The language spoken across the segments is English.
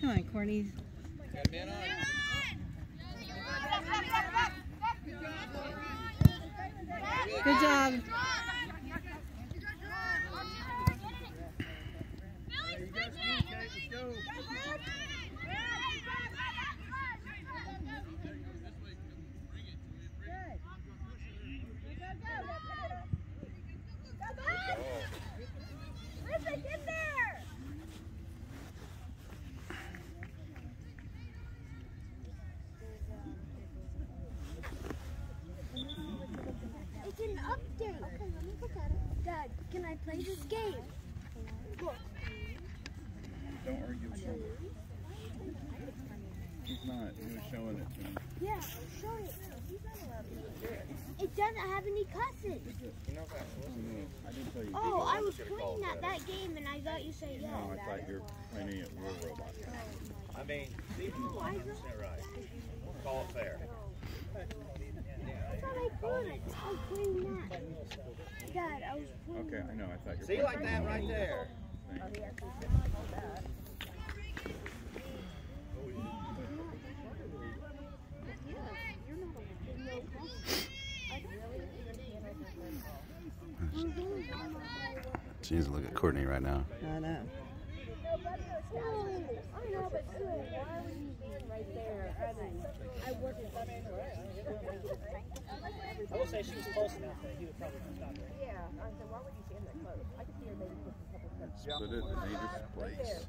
Come on, Courtney. Good job. It's Okay, let me at it. Dad, can I play this game? Look. Don't argue with him. He's not. He was showing it to me. Yeah, show it. It doesn't have any cussing. Oh. I. Oh, was playing at that game and I thought you said yes. No, I thought you were playing it real robot. I mean, Steve was 100% right. Call it fair. I thought I could. I was playing that. Dad, I was playing Okay, I know. I thought you were See, like that right there. Jeez, look at Courtney right now. I know. I know, but still, why would you stand right there? I mean, I wasn't. I say she was close enough that he would probably stop her. Yeah, I said, why would you stand that close? I could see her maybe put a couple steps. Just put it in a dangerous place.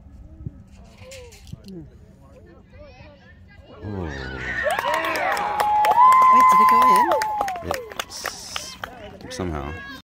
Oh, Wait, did it go in? it's somehow.